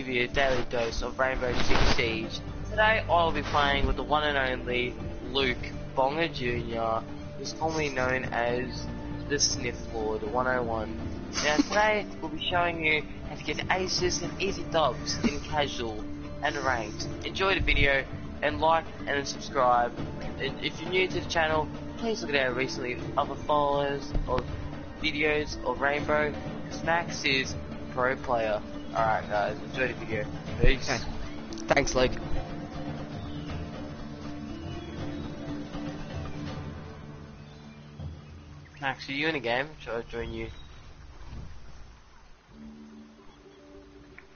give you a daily dose of Rainbow Six Siege. Today I'll be playing with the one and only Luke Bonga Jr., who's commonly known as the Sniff Lord 101. Now today we'll be showing you how to get aces and easy dubs in casual and ranked. Enjoy the video and like and subscribe. And if you're new to the channel, please look at our recently other followers of videos of Rainbow, because Max is pro player. Alright guys, enjoy the video. Peace. Okay. Thanks, Luke. Max, are you in a game? Should I join you?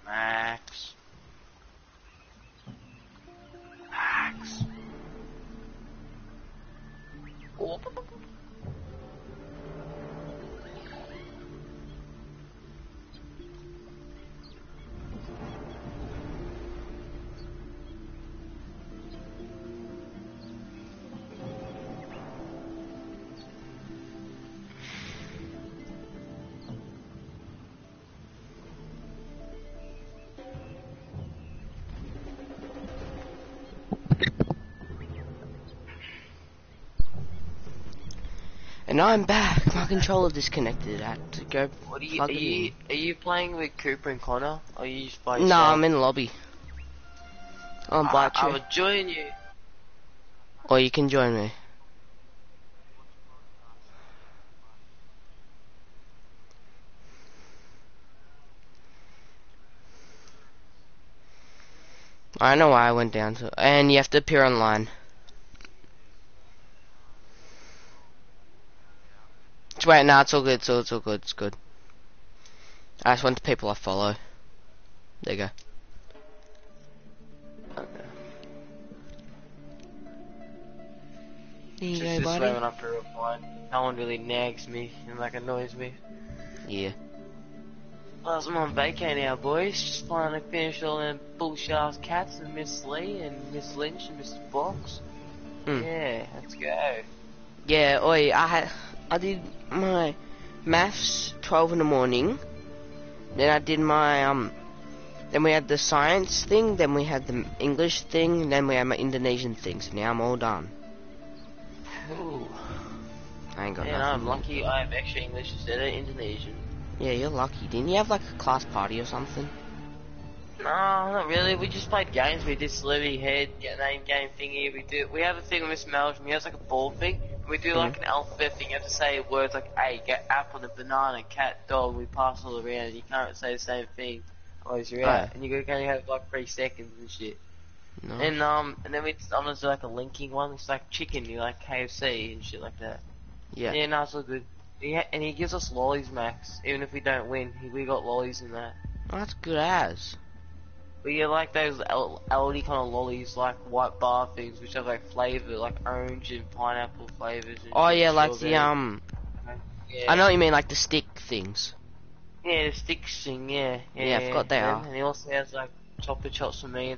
Max. Max. Oh. And I'm back. My controller disconnected. I had to go What are you, are you, are you playing with Cooper and Connor? Or are you just by No, yourself? I'm in the lobby. I'll I, invite I you. will join you. Or you can join me. I know why I went down to and you have to appear online. It's wait, no, it's all good, it's all, it's all good, it's good. I just want the people I follow. There you go. There you Just go, this buddy. way when I have to reply. No one really nags me and like annoys me. Yeah. Well, I'm on vacay now, boys. Just finally finished all them bullshit ass cats and Miss Lee and Miss Lynch and Mr. Fox. Hmm. Yeah, let's go. Yeah, oi, I had, I did my maths 12 in the morning. Then I did my, um, then we had the science thing, then we had the English thing, and then we had my Indonesian thing, so now I'm all done. Ooh. I ain't got Man, nothing. I'm lucky I have extra English instead of Indonesian. Yeah, you're lucky. Didn't you have like a class party or something? No, not really. We just played games. We did celebrity head, get name game thingy. We do. We have a thing with Miss Melvin. He has like a ball thing. We do like an alphabet thing. You have to say words like A, get apple, and banana, cat, dog. We pass all around. You can't say the same thing. Otherwise you're out. Oh. And you can only have like three seconds and shit. No. And um, and then we almost do like a linking one. It's like chicken. You like KFC and shit like that. yeah. Yeah, no, it's all good. Yeah, and he gives us lollies, Max. Even if we don't win, he, we got lollies in that. Oh, that's good as. But yeah, like those LD kind of lollies, like white bar things, which have like flavor, like orange and pineapple flavors. And Oh yeah, like the um, Yeah. I know what you mean, like the stick things. Yeah, the stick thing. Yeah. Yeah, Yeah, I forgot they and, are. And he also has like chocolate chops for me.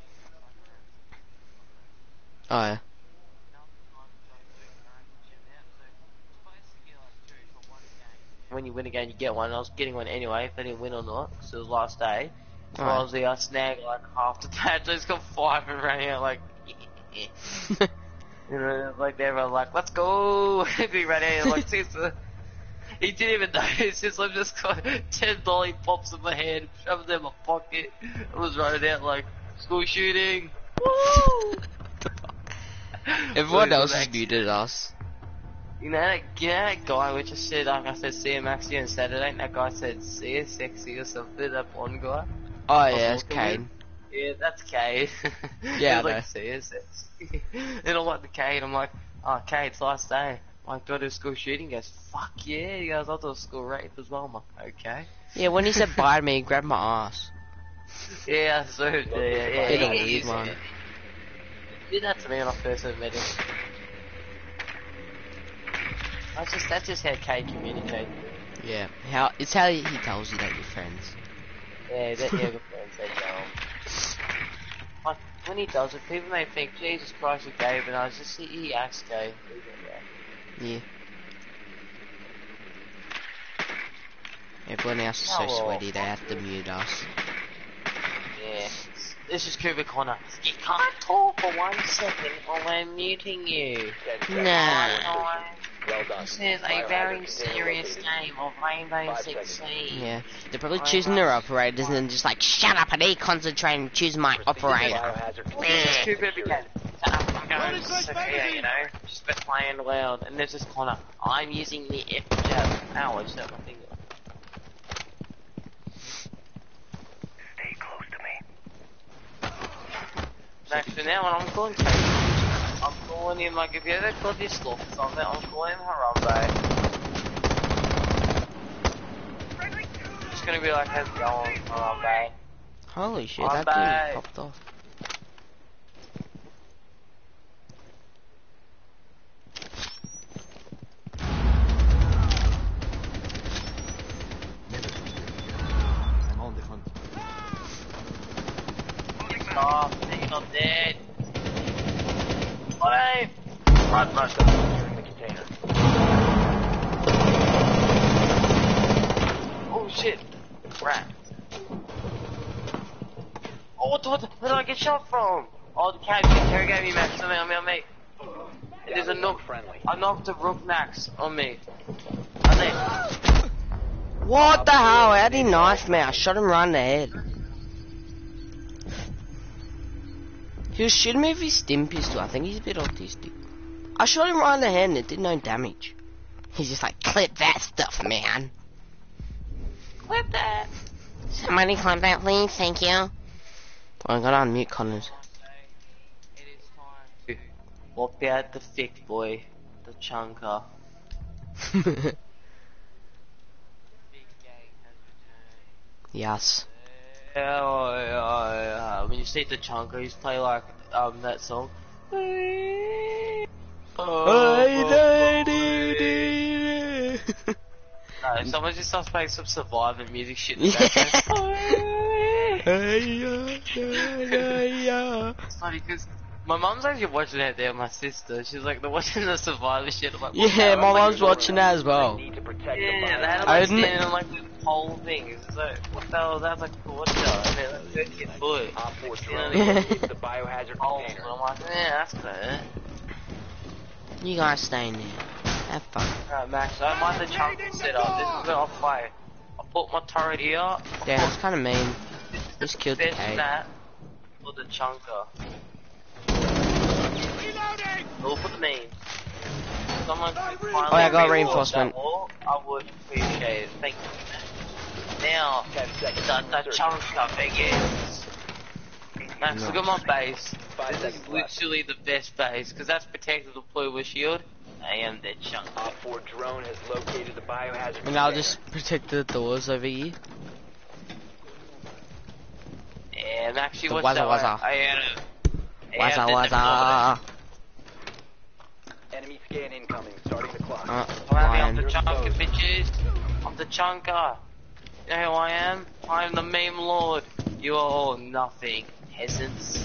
Oh yeah. When you win a game, you get one. I was getting one anyway, if I didn't win or not, because it was last day. So I Alright. was there, I snagged like half the patch. I just got five and ran out like. You know, like they were like, "Let's go!" he ran out and like. He didn't even notice. Just I've just got ten lollipops in my hand, shoved them in my pocket. I was running out like school shooting. Everyone else has muted us. You know that, you know that guy which just said, like I said, see you Maxi on Saturday, and that guy said, see you sexy or something, that blonde guy. Oh yeah, it's Kane. Yeah, that's Cade. Yeah, I like, know. see you sexy. and I'm like, the Cade, I'm like, oh, Cade, it's last day. I'm like, do I do school shooting? He goes, fuck yeah. He goes, I'll do a school rape as well. I'm like, okay. Yeah, when he said bye to me, he grabbed my ass. Yeah, so, yeah, yeah, yeah. Did a he- weird one. Did that to me when I first met him. That's just, that's just how Cade communicates. Yeah, how it's how he he tells you that you're friends. Yeah, that yeah, good friends, they go. Like, when he does it, people may think, Jesus Christ, you're gay, but I was just, he, acts gay. Yeah. Everyone else is Oh, so well. sweaty they have to mute us. Yeah. this is Cooper Connor. You can't talk for one second or we're muting you. Nah. Well. This is a very serious game of Rainbow Six. Siege. Yeah. They're probably choosing their operators and then just like, shut up, I need to concentrate and choose my operator. Biohazard This is container. Again. I'm going severe, you know, just been playing loud, and this is Connor. I'm using the F jab. Ow, I just hurt my finger. Stay close to me. Max, for now, when I'm calling Tony, I'm calling him like if you ever got this look or something, I'm calling him Harambe. Just gonna be like, how's it going, Harambe? Holy shit, I'm that dude popped off. I'm on the hunt. Stop, you're not dead. Alright. Run, run. Securing the container. Oh shit. Rat. Oh, what, the- what, the- where did I get shot from? Oh, the Cav interrogate me, Max. On me, on me, on me. There's a Down to nook. one friendly. I knocked a rook on me. On me. What the hell? How did he knife me? I shot him right in the head. He was shooting me with his stim pistol. I think he's a bit autistic. I shot him right in the head and it did no damage. He's just like, clip that stuff, man. Clip that. Somebody clip that, please. Thank you. Oh, I gotta unmute Connors. It is time to walk out the thick boy, the chunker. yes. Oh. When you see the chunker, he's play like um that song. No, someone just starts playing some survivor music shit. In the yeah. It's funny because my mom's actually watching it there. with My sister, she's like, they're watching the survivor shit. I'm like, Yeah, my I'm like, mom's watching that as well. Need to protect Yeah, the they had biohazard. like I didn't- standing on like this whole thing. It's like, what the hell? That's like, what the hell? And they're like, 30 foot. Op 4 Yeah. drone located the biohazard Oh, container. I'm like, yeah, that's good. You guys stay in there. Have fun. Alright, Max, I mind the chunk set up. This is where I'll play. I'll put my turret here. Yeah, it's kind of mean. put Just killed the this cave. that for the chunker. We'll put the main. Someone finally Oh, yeah, I got reinforcement. wall, I would appreciate it. Thank you. Now, 10 seconds. the, the Search. chunker begins. Max, look at my base. Five This is seconds left. literally the best base, because that's protected with blue with shield. I am the chunk. Op 4 drone has located the biohazard And I'll just protect the doors over here. Yeah, Max, you The watch wazza that wazza. one. I had a... I had Wazza the- wazza. Enemy scan incoming. Starting the clock. Uh, I'm the chunker, bitches. I'm the chunker. You know who I am? I'm the meme lord. You are all nothing, peasants.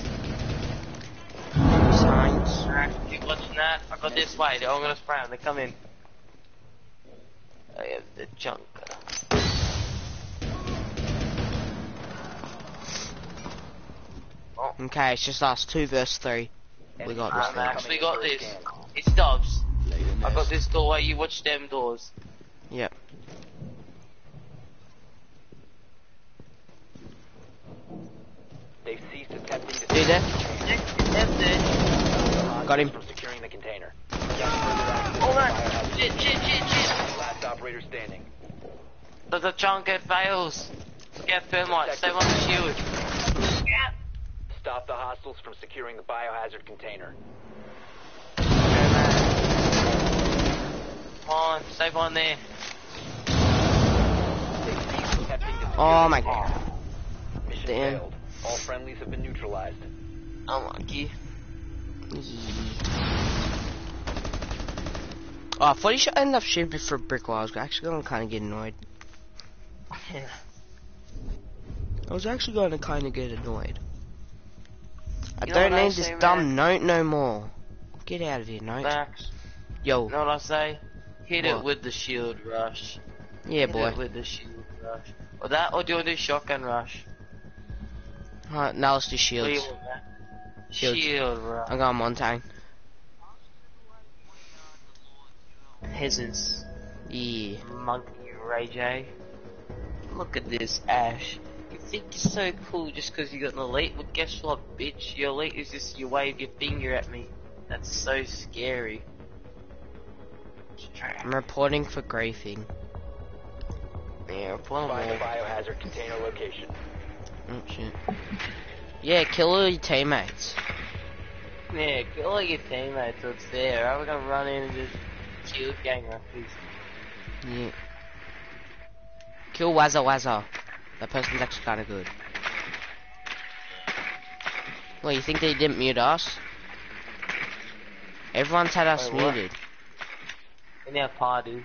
Signs. Alright, keep watching that. I got this way. They're all gonna spray 'em. They come in. I am the chunker. Okay, it's just us two versus three. We got this I've thing. actually got this. It's Dobbs. I got this doorway. You watch them doors. Yep. They've ceased attempting to Do that. Got him. From securing the container. Got further access to Hold on. Shit, shit, shit, shit. Last operator standing. But the chunker fails. Get thermite. Stay on the shield. Yeah. Stop the hostiles from securing the biohazard container. Come on, stay on there. They've ceased attempting to secure Oh my god. Mission Damn. failed. All friendlies have been neutralized. Unlucky. Oh, I thought you should end up shooting for a brick wall. I was actually going to kind of get annoyed. I was actually going to kind of get annoyed. I You don't what I need this dumb note no more. Get out of here, note. Max, Yo, you know what I say? Hit it with the shield rush. yeah, Hit boy. it with the shield rush. Or that, or do you want to do shotgun rush? Alright, now let's do What shields. Shields. Shield, right. I'm going Montagne. Peasants. Yeah. Monkey Ray J. Look at this, Ash. You think you're so cool just because you got an elite? Well, guess what, bitch? Your elite is just you wave your finger at me. That's so scary. I'm reporting for griefing. Yeah, pull Find the biohazard container location. Oh shit. Yeah, kill all your teammates. Yeah, kill all your teammates that's there. I'm gonna run in and just kill gang rappers. Yeah. Kill Wazza Wazza. That person's actually kinda good. Well, you think they didn't mute us? Everyone's had us Wait, what? muted. In our party.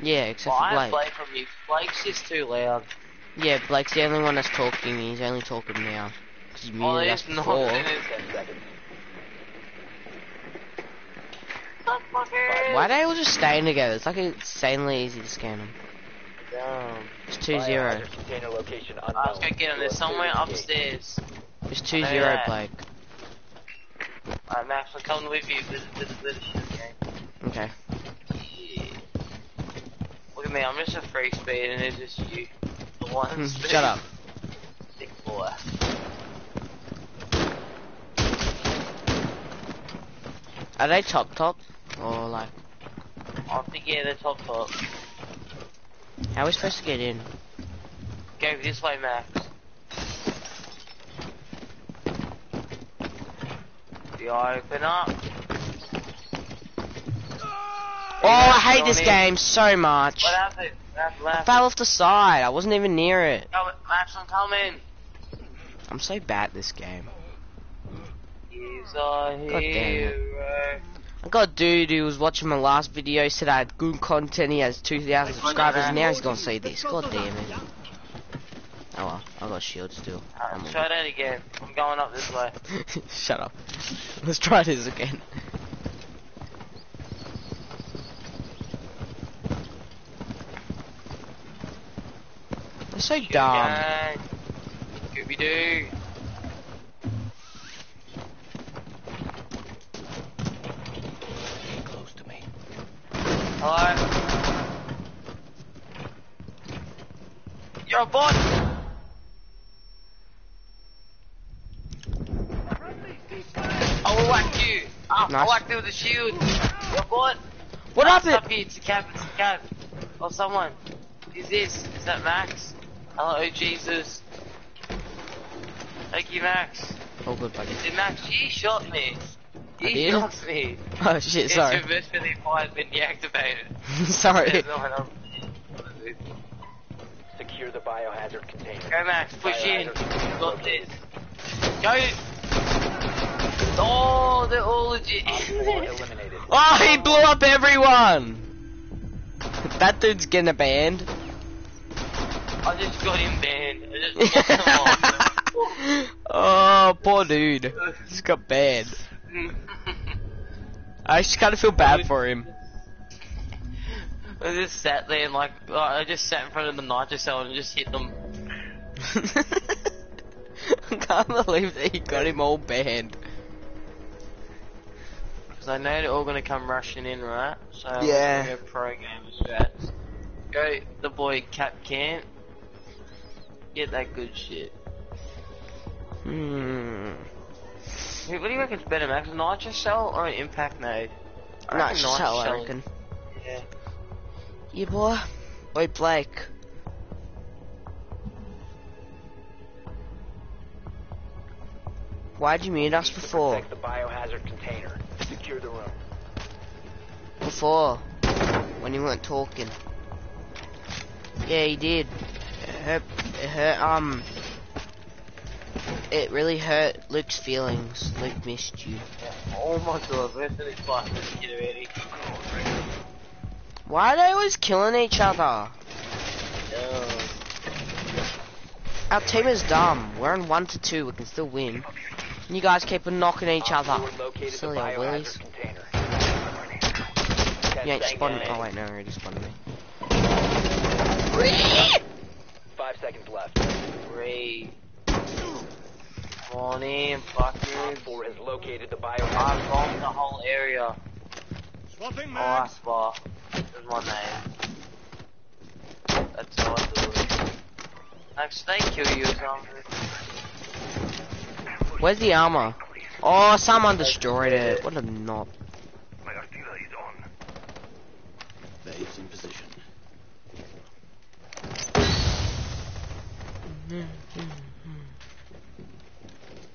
Yeah, except Well, for I Blake. Blake from you. Blake's just too loud. Yeah, Blake's the only one that's talking. He's only talking now. Cause Oh, muted us there's not. before. Why are they all just staying together? It's like insanely easy to scan them. Damn. It's 2-0. Container location unknown. I was gonna get him. There's somewhere Clear the gate. upstairs. It's I know 2-0, that. Blake. Alright, Max, I'm coming with you for the, for the, for the game. Okay. Yeah. Look at me, I'm just a free speed and it's just you. The one Hmm, speed. Shut up. Sick boy. Are they top top? Or like, I think yeah, they're top top. How are we supposed to get in? Go this way, Max. The open up. Oh, I hate this game so much. What happened? What happened? I fell off the side. I wasn't even near it. Max, I'm coming. I'm so bad at this game. He's our damn it. I got a dude who was watching my last video, said I had good content, he has 2,000 subscribers, now he's gonna see this. God damn it. Oh well, I got shields still. Alright, all try that again. I'm going up this way. Shut up. Let's try this again. They're so dumb. Scooby Doo. Close to me. Hello. You're a bot. I will whack you. I Nice. whacked you with a shield. You're. What Ah, happened? Stop. It's a cab. It's a cab. Or someone. Is this? Is that Max? Hello, Jesus. Thank you, Max. Oh good buddy. Is it Max? He shot me. He shot me. Oh shit, It's sorry. reversibly fired been deactivated. sorry. No. Secure the biohazard container. Go Max, push in. Biohazard container got located. this. Go! Oh, they're all legit. Op four eliminated. Oh, he blew up everyone! that dude's getting banned. I just got him banned. I just got him oh, poor dude. He's got banned. I just kind of feel bad for him. I just sat there and like, I just sat in front of the nitro cell and just hit them. I can't believe that he got him all banned. Because I know they're all gonna come rushing in, right? So I'm Yeah. gonna go pro gamer strats. Go the boy Kapkan. Get that good shit. Hmm. Hey, what do you reckon's better, Max? A nitro cell or an impact nade? I Not so, nitro I reckon. Yeah. Yeah, boy. Wait, Blake. Why'd you mute us before? Protect the biohazard container. Secure the room. Before. When you weren't talking. Yeah, he did. It hurt, it hurt, um... It really hurt Luke's feelings. Luke missed you. Oh my god, where's the fight this kid already? Why are they always killing each other? Oh. Our team is dumb. We're in 1 to 2. We can still win. And you guys keep knocking each other. four Silly old willies. You ain't Ten spawning. Oh, wait, no, already spawned me. Five seconds left. Three. Come on in, fuckers. Four has located the I biohazard. bombed the whole area. Swapping Oh, mags. Aspa. Is my name. That's how I do it. Next, they kill you or something. Where's the armor? Oh, someone destroyed it. What a knob. Babes in position.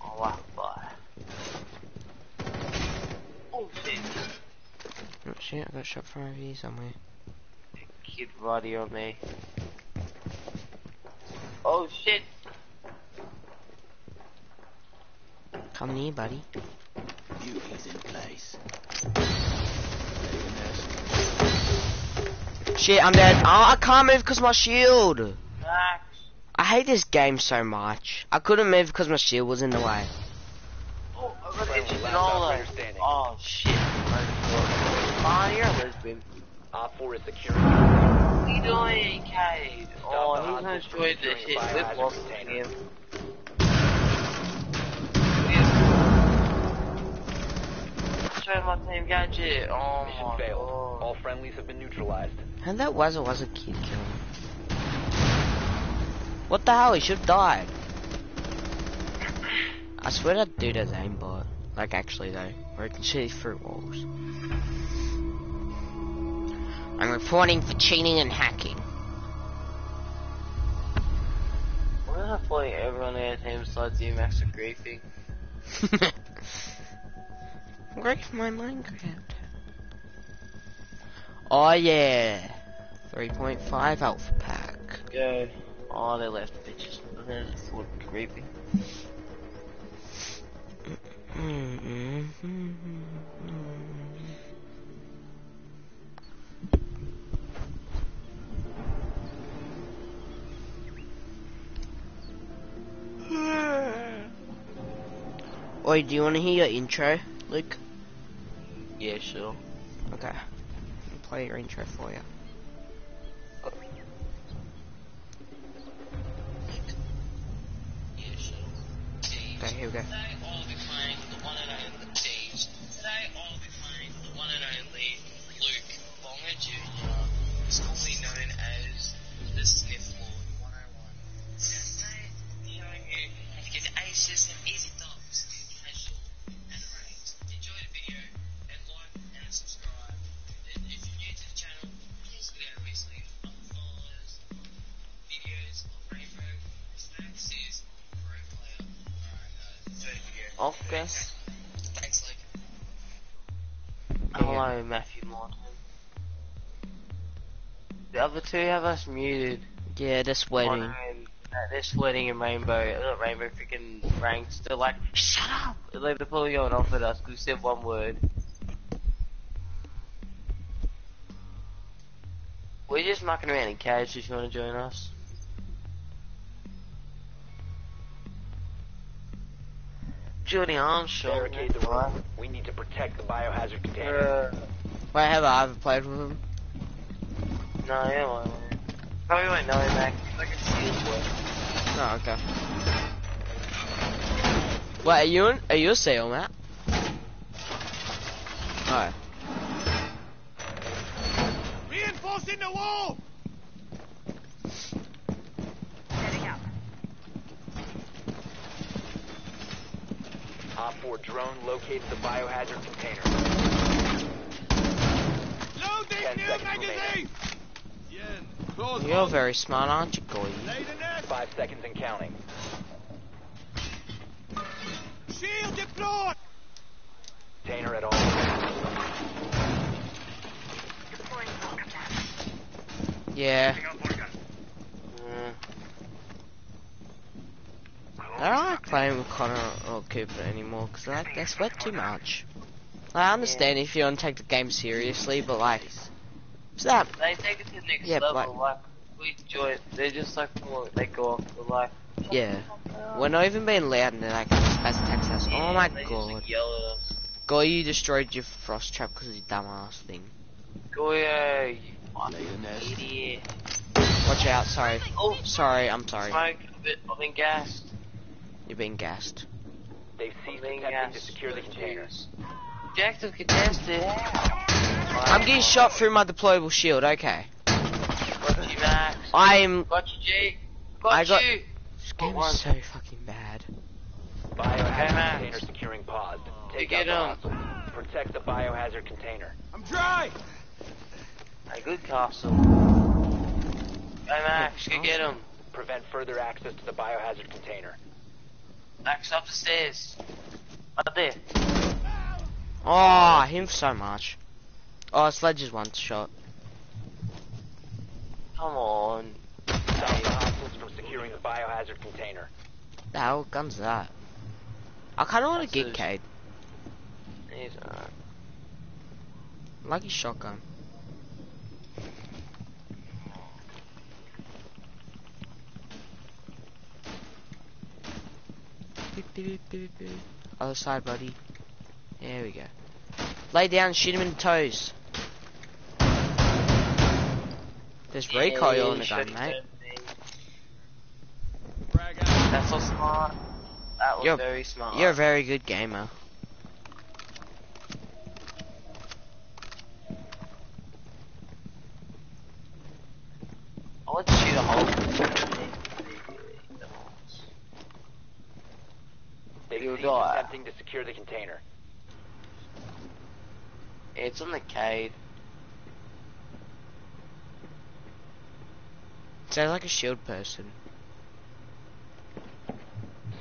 Oh, Aspa. Oh, shit. Oh shit, I got shot from over here somewhere. Kid body on me. Oh, shit. Come near, buddy. Duties in place. Shit, I'm dead. Oh, I can't move because my shield. Max. I hate this game so much. I couldn't move because my shield was in the way. Oh, I got Friendly, itchy Nola. Oh, shit. You're a lesbian. Op 4 is securing. What are you doing, Cade? Oh, he's gonna hostiles destroy the shit. the We've lost container. Him. My team gadget. Oh Mission my failed. god. All friendlies have been neutralized. And that was or was a kid killing. What the hell? He should have died. I swear that dude has aimbot. Like actually though, where he can see through walls. I'm reporting for cheating and hacking. Why did I play everyone in our team besides you, Max, are griefing? Great for my Minecraft. Oh yeah, 3.5 alpha pack. Go. Oh, they left bitches. They're just fucking griefing. Oi, do you want to hear your intro, Luke? Yeah, sure. Okay. I'll play your intro for you. Yeah, sure. Okay, here we go. Enjoy the video. Okay. Thanks, Luke. Hello, Matthew Martin. The other two have us muted. Yeah, this wedding. sweating. Mono and- uh, they're sweating in Rainbow. Uh, Not Rainbow, freaking ranks. They're like, shut up! Like, they're probably going off at us because we said one word. We're just mucking around in cage if you want to join us. Judy Armstrong. Barricade the room. We need to protect the biohazard container. Uh, Wait, have I ever played with him? no, yeah, well, probably won't know him, Mac. He's like a seals boy. Oh, okay. Wait, are you in, are you a seal, Matt? Oh. Reinforcing the wall. Op 4 drone located the biohazard container. Load this Ten new seconds magazine. You're very smart, aren't you, Goy? Lay the net. Five seconds and counting. Shield deployed. Container at all. Yeah. Mm. I don't like playing with Connor or Cooper anymore because like they sweat too much. I understand if you don't take the game seriously, but like, what's that? They take it to the next Yeah, level, like, we enjoy it. They're just like, oh, they go off the like, Yeah, we're not even being loud and they're like, Space Attack's house. Oh my they Just, god. like, yell at us. Goy, you destroyed your frost trap because of your dumbass thing. Goyo, you Lay the nest. idiot. Watch out, sorry. Oh, Sorry, I'm sorry. smoke a bit, I've been gassed. You're being gassed. They've ceased Being attempting to secure the to container. choose. Objective contested. I'm getting shot through my deployable shield. Okay. Got you, Max. I am. Got you, G. Got, I got- you. This game one. is so fucking bad. Biohazard Max. container securing pods. Take Get out the Protect the biohazard container. I'm dry. A good castle. Hey, Max, go get him. Prevent further access to the biohazard container. Max, up the stairs. Right there. Oh, him so much. Oh, Sledge Sledge's one shot. Come on. Stop the hostiles from securing the biohazard container. The hell gun's that? I kind of want That's get Cade. He's alright. Lucky shotgun. Other side, buddy. There we go. Lay down, shoot him in the toes. There's recoil on the gun, mate. That's so smart. That was You're- very smart. You're a very good gamer. I'll let you shoot a hole. They've You ceased die. attempting to secure the container. It's on the cade. Sounds like a shield person.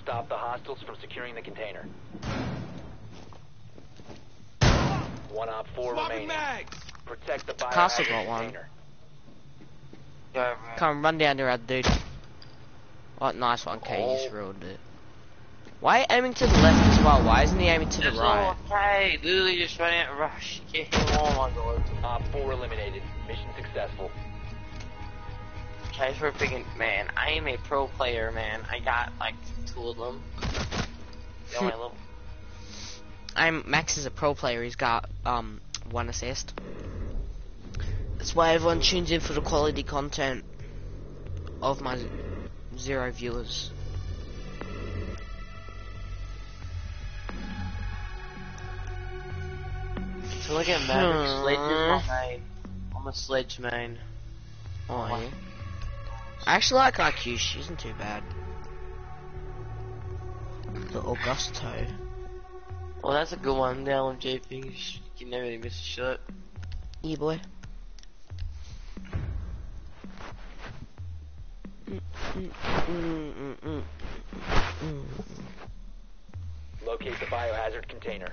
Stop the hostiles from securing the container. One op four Swapping remaining. mags. Protect the Castle biohazard got one. container. Come run down there, dude. What nice one, K. You just Oh. ruined it. Why are you aiming to the left as well? Why isn't he aiming to the It's right? all okay. Literally just running out rush. Get him. Oh my god. Op four eliminated. Mission successful. Okay, for a freaking man. I am a pro player, man. I got like two of them. They're my level. I'm Max is a pro player. He's got um one assist. That's why everyone tunes in for the quality content of my zero viewers. So look at Maverick Hmm. Sledge is my main. I'm a sledge main. Oh yeah. I actually like IQ. She isn't too bad. The Augusto. Well, that's a good one. The LMG thing. You can never really miss a shot. Yeah, boy. Locate the biohazard container.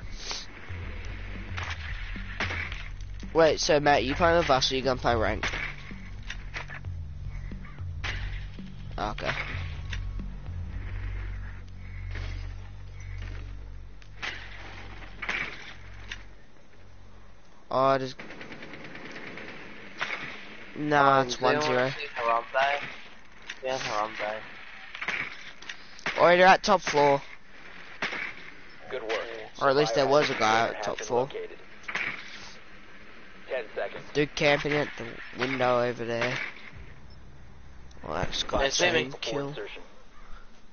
Wait, so Matt, you playing with us or you gonna play rank? Oh, okay. Oh, just. Nah, um, it's one zero. Harambe. Yeah, Harambe. Or they're at top floor. Good work. Or at least there was a guy at top floor. located. Ten seconds. Dude camping at the window over there. Well, that's got They're the same swimming. Before kill. insertion.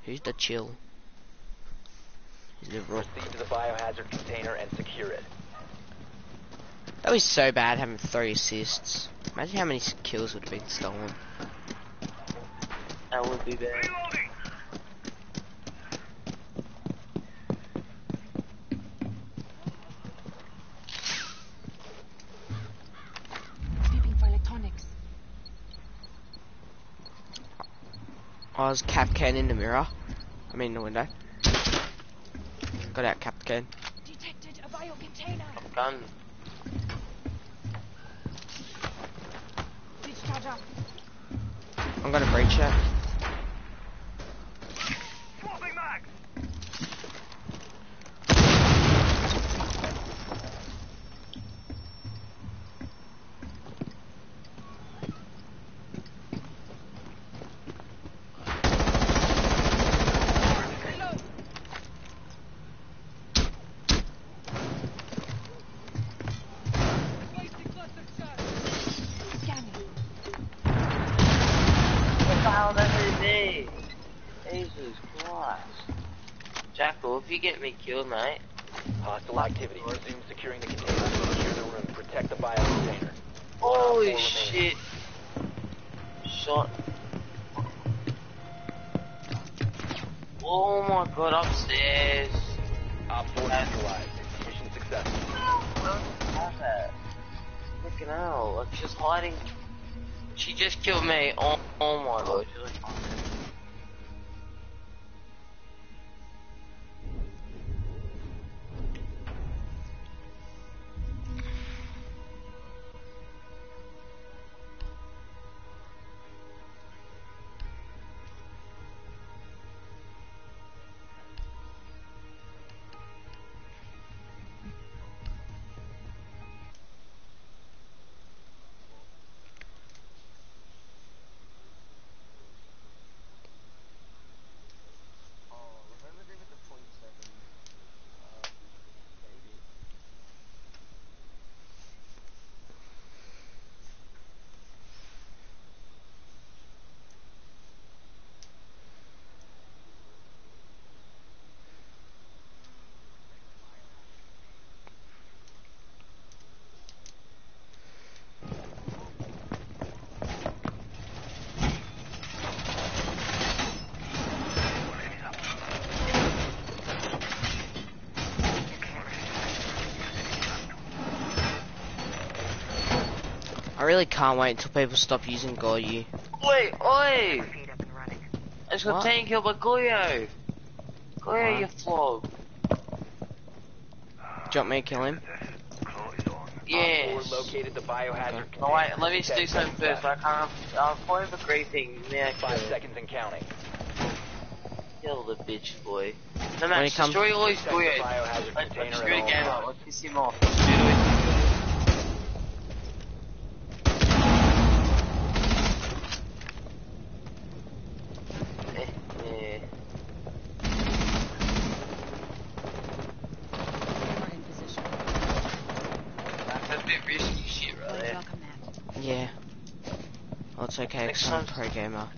Who's the chill? He's the rook. Proceed to the biohazard container and secure it. That was so bad having three assists. Imagine how many kills would have been stolen. That would be bad. I was Kapkan in the mirror. I mean the window. Got out Kapkan. Detected a bio container. Gun. I'm gonna breach it. Scanning. What the hell? That's if you get me killed, mate. Oh, Hostile activity. Resume securing the container. Secure the room. Protect the bio container. Holy shit. Shot. Oh my god, upstairs. Op 4 neutralized. Mission successful. How's that? Freaking hell, like she's hiding. She just killed me. Oh, oh my god. Really can't wait until people stop using Goyo. Wait, oi! I just got What? taken killed by Goyo. Goyo, you flog. Do you want me to kill him? Yes. Op 4 located the biohazard container. Oh wait, let me do something first. I can't. I'm point for griefing. Now Five kill. seconds and counting. Kill the bitch, boy. No, When he Max, comes- destroy all his Protect the Goyos. biohazard Let's container screw at the game up. Let's piss him off. Let's do it. Eh, eh. We're in position. That's a bit risky shit right We'll there. welcome that. Yeah. Well, it's okay Next because I'm a time- pro gamer.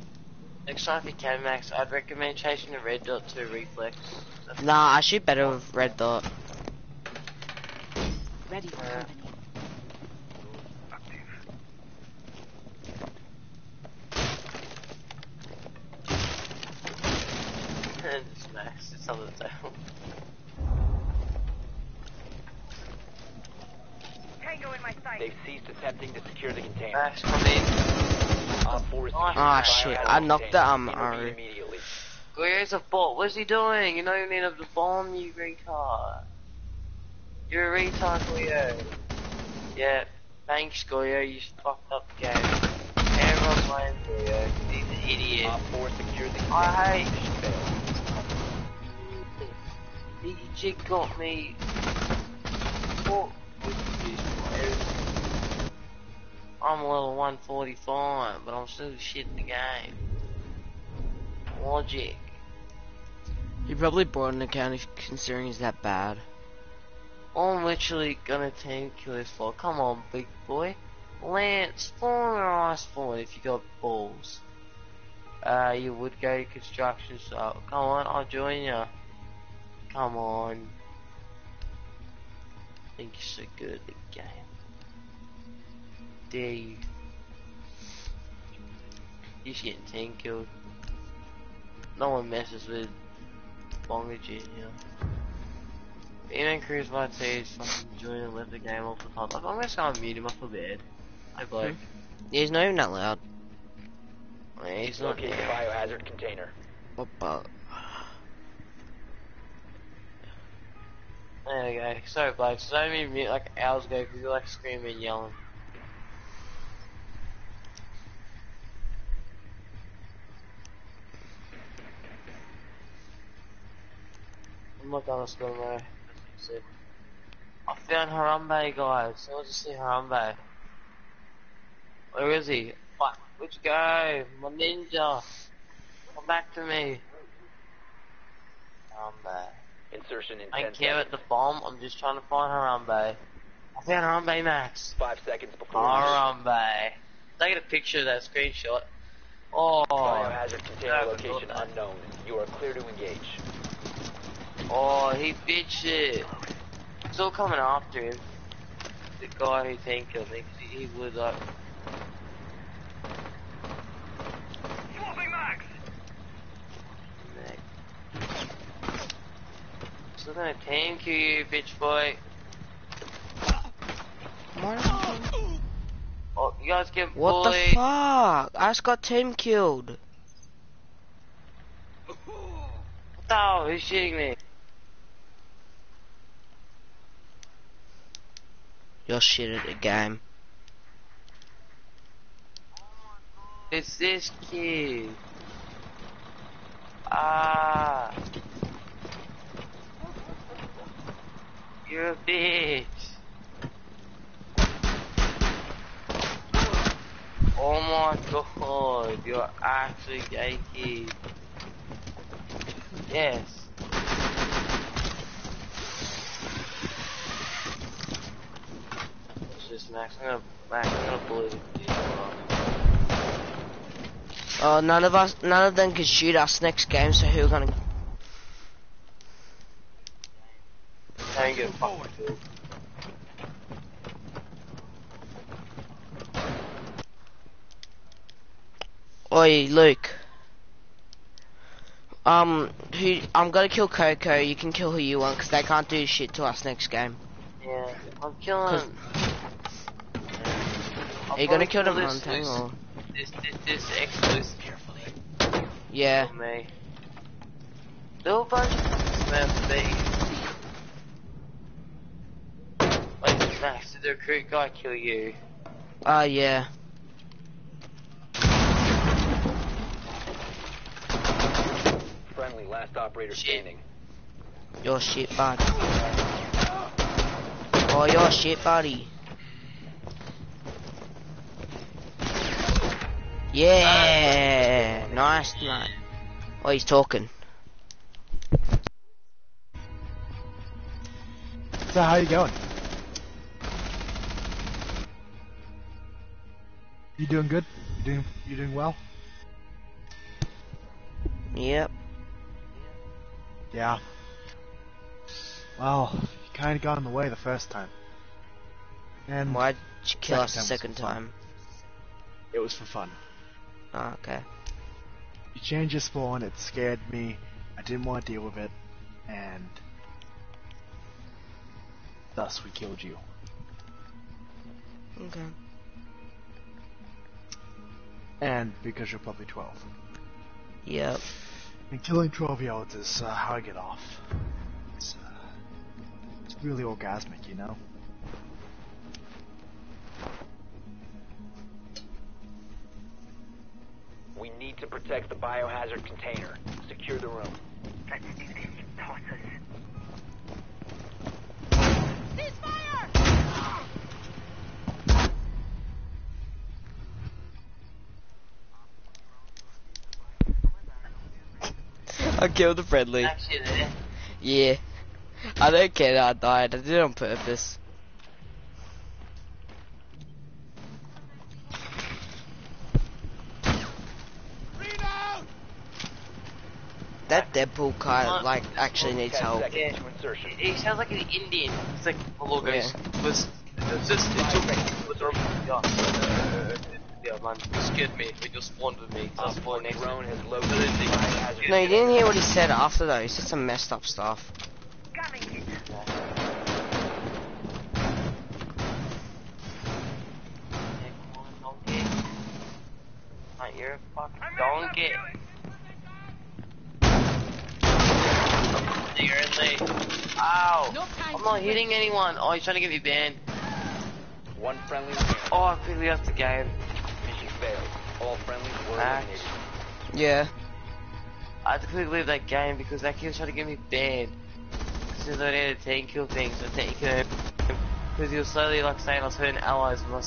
Next time if you can, Max, I'd recommend chasing the red dot to reflex. Nah, I shoot better with red dot. Ready for Yeah. company. it's Max, it's on the table. They've ceased attempting to secure the container. Max, come in. Op 4 is Ah, securing the Ah, shit, biohazard I knocked the, container. um, Intervene Aru. immediately. Goyo's a bot. What's he doing? You know you need to bomb, you retard. You're a retard, Goyo. Yeah, thanks, Goyo. You fucked up the game. Everyone blames Goyo. He's an idiot. Op 4 secured the. I hate Mission failed. He just got me. What was this? I'm a level 145, but I'm still shit in the game. Logic. He probably brought an account if considering he's that bad. I'm literally gonna team kill this floor. Come on, big boy. Lance, spawn or ice spawn if you got balls. Uh, you would go to construction, so come on, I'll join ya. Come on. I think you're so good at the game. Dare you. You're just getting 10 killed. No one messes with Bonga Jr. Even Cruz YT is fucking joining and left the game off the top. I'm gonna mute him off the bed. Hey, bloke. Hmm. Yeah, he's not even that loud. Yeah, he's not Locate the biohazard container. What but There we go. Sorry, bloke. So I made mute like hours ago because you're like screaming and yelling. I'm not gonna school no. That's what he said. I found Harambe, guys. Someone just see Harambe. Where is he? Fuck. Let's go. My ninja. Come back to me. Harambe. Insertion in I 10 don't care about the bomb, I'm just trying to find Harambe. I found Harambe Max. Five seconds before Harambe. Taking a picture of that screenshot. Oh, Biohazard container location unknown. You are clear to engage. Oh, he bitched it. Still coming after him. The guy who tank killed me, 'cause he, he would like. Still gonna tank you, you bitch boy. What, Oh, you guys get what the fuck? I just got team killed. What the hell? Who's shooting me? You're shit at the game. It's this kid. Ah. You're a bitch. Oh my god, you're actually gay kid. Yes. It's just Max, I'm gonna, Max, I'm gonna bully you. Oh, none of us, none of them can shoot us next game. So who are gonna? I ain't getting fucking killed. Oi, Luke. Um, who? I'm gonna kill Coco. You can kill who you want, cause they can't do shit to us next game. Yeah, I'm killing. Are you gonna kill them hunting or? This, this, this exclusive carefully Yeah. for me. Little bunch of Smith these. Wait, Max, did the recruit guy kill you? Uh, yeah. Friendly, last operator Shit. standing. Your shit, bud. Oh, your shit, buddy. Yeah, nice, mate. Oh, he's talking. So how you going? You doing good? You doing you doing well? Yep. Yeah. Well, you kind of got in the way the first time. And Why'd you kill us the second fun. time? it was for fun. Oh, okay. You changed your spawn, it scared me. I didn't want to deal with it, and thus we killed you. Okay. And because you're probably 12. Yep. And killing 12 year olds is uh, how I get off. It's, uh, it's really orgasmic, you know? We need to protect the biohazard container. Secure the room. Let's do this. I killed the friendly. Max. Yeah. I don't care that I died. I did it on purpose. That Deadpool guy, like, actually needs help. seconds Yeah. He sounds like an Indian. It's like hello guys. Yeah. Was it's just it took was yeah. uh, Yeah, man, you scared me when you spawned with me. So I spawned next drone has located the biohazard No, you didn't hear what he said after though. He said some messed up stuff. Yeah, come on, donkey. Mate, you're fucking donkey. You're in the. Ow! No I'm not to hitting anyone. Oh, he's trying to get me banned. One friendly remaining. Oh, I quickly left the game. Mission failed. All friendlies were eliminated. Yeah. I had to quickly leave that game because that kid was trying to get me banned. Since I needed to team kill things, I team him. Because he was slowly like saying I was hurting allies with my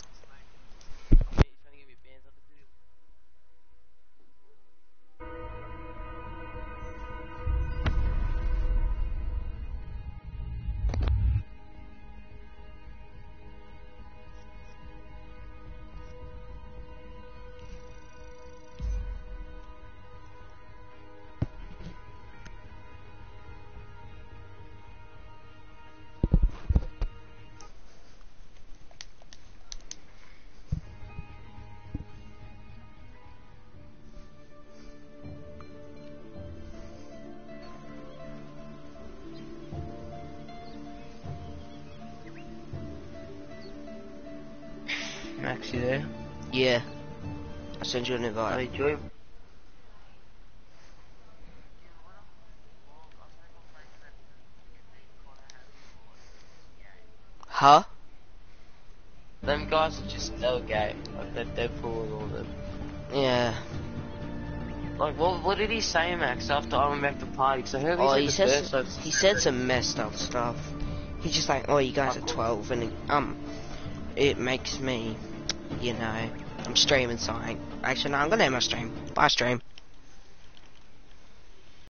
There? Yeah. I'll send you an I invite. enjoy. Huh? Them guys are just so gay. Like they're Deadpool and all them. Yeah. Like, what, what did he say, Max, after I went back to party? Because I heard Oh, he he said says first, he said some messed up stuff. He's just like, oh, you guys are 12, and it, um, it makes me, you know, I'm streaming something. Actually, no, I'm gonna end my stream. Bye, stream.